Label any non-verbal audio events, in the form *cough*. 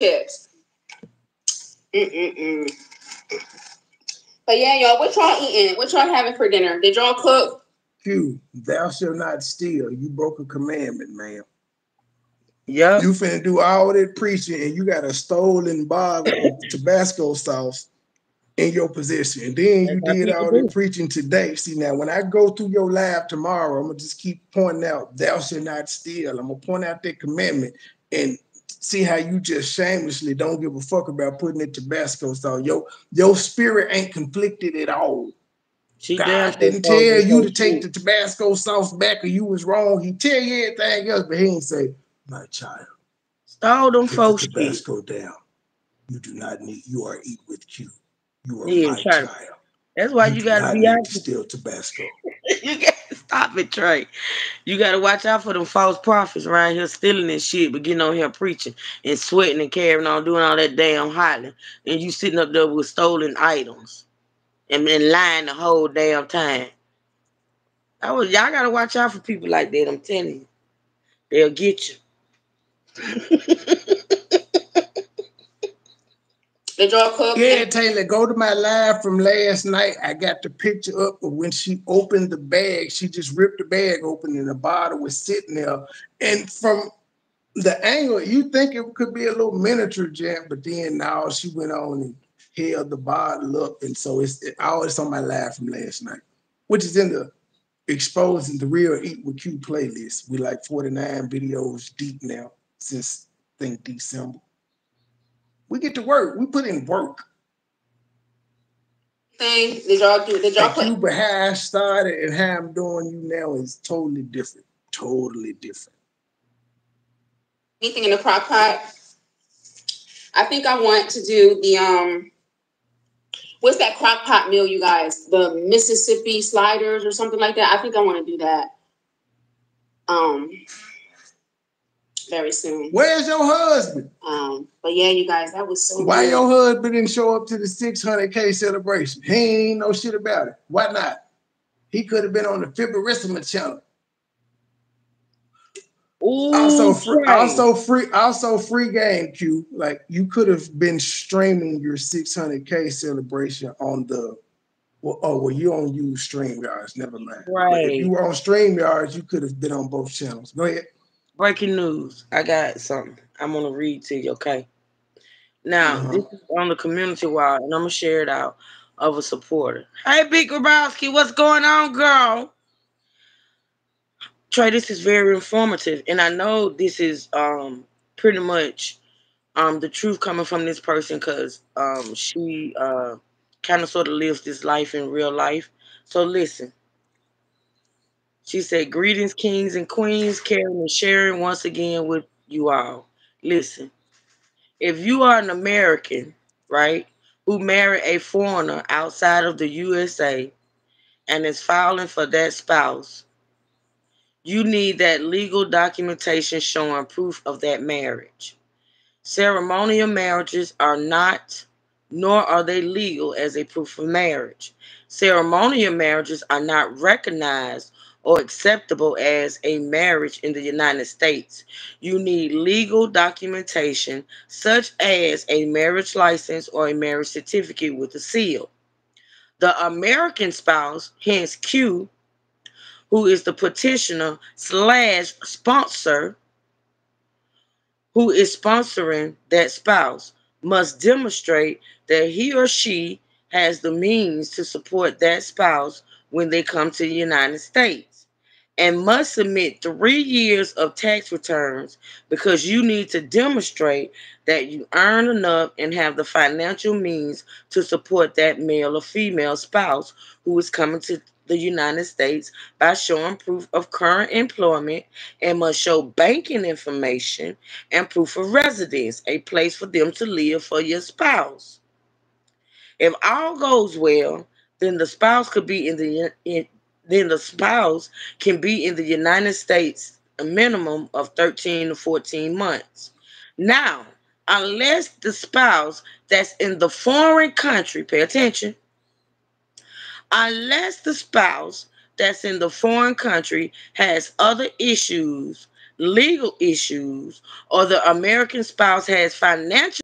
chips. Mm-mm-mm. But yeah, y'all, what y'all eating? What y'all having for dinner? Did y'all cook? Q, thou shalt not steal. You broke a commandment, ma'am. Yeah. You finna do all that preaching and you got a stolen bottle of Tabasco sauce in your possession. And then you That's did all people that preaching today. See, now when I go through your lab tomorrow, I'm gonna just keep pointing out, thou shalt not steal. I'm gonna point out that commandment and see how you just shamelessly don't give a fuck about putting that Tabasco sauce. Uh, your, your spirit ain't conflicted at all. She God didn't tell you to take the Tabasco sauce back or you was wrong. He tell you everything else, but he ain't say, my child, Stole them the folks shit. Tabasco down. You do not need, you are eat with Q. You are Yeah, my to- child. That's why you you gotta be out. to steal Tabasco. *laughs* you gotta stop it, Trey. You gotta watch out for them false prophets around here stealing this shit, but getting on here preaching and sweating and carrying on, doing all that damn hollering, and you sitting up there with stolen items and been lying the whole damn time. I was y'all gotta watch out for people like that. I'm telling you, they'll get you. *laughs* Did y'all cook? Yeah, Taylor, go to my live from last night. I got the picture up of when she opened the bag. She just ripped the bag open and the bottle was sitting there. And from the angle, you think it could be a little miniature jam, but then now she went on and held the bottle up. And so it's it, all it's on my live from last night, which is in the exposing the real Eat with Q playlist. We like 49 videos deep now since I think December. We get to work. We put in work. Thing. Did y'all do? Did y'all Like you, put? but how I started and how I'm doing you now is totally different. Totally different. anything in the crock pot. I think I want to do the um what's that crock pot meal, you guys? The Mississippi sliders or something like that. I think I want to do that. Um very soon. Where's your husband? Um, but yeah, you guys, that was so Why good. your husband didn't show up to the 600K celebration? He ain't know shit about it. Why not? He could have been on the Fibrissima channel. Ooh, Also free, Trey. also free, also free game Q. Like you could have been streaming your 600K celebration on the. Well, oh, well, you don't use StreamYards. Never mind. But Right. if you were on StreamYards, you could have been on both channels. Go ahead. Breaking news. I got something. I'm gonna read to you, okay? Now, Uh-huh. this is on the community wall, and I'm gonna share it out of a supporter. Hey, Big Grabowski, what's going on, girl? Trey, this is very informative, and I know this is um pretty much um the truth coming from this person because um she uh kind of sort of lives this life in real life. So listen. She said, Greetings, kings and queens, Karen and Sharon, once again with you all. Listen, if you are an American, right, who married a foreigner outside of the USA and is filing for that spouse, you need that legal documentation showing proof of that marriage. Ceremonial marriages are not, nor are they legal as a proof of marriage. Ceremonial marriages are not recognized or acceptable as a marriage in the United States. You need legal documentation such as a marriage license or a marriage certificate with a seal. The American spouse, hence Q, who is the petitioner slash sponsor, who is sponsoring that spouse, must demonstrate that he or she has the means to support that spouse when they come to the United States and must submit three years of tax returns because you need to demonstrate that you earn enough and have the financial means to support that male or female spouse who is coming to the United States by showing proof of current employment and must show banking information and proof of residence, a place for them to live for your spouse. If all goes well, then the spouse could be in the in, then the spouse can be in the United States a minimum of 13 to 14 months. Now, unless the spouse that's in the foreign country, pay attention, unless the spouse that's in the foreign country has other issues legal issues or the American spouse has financial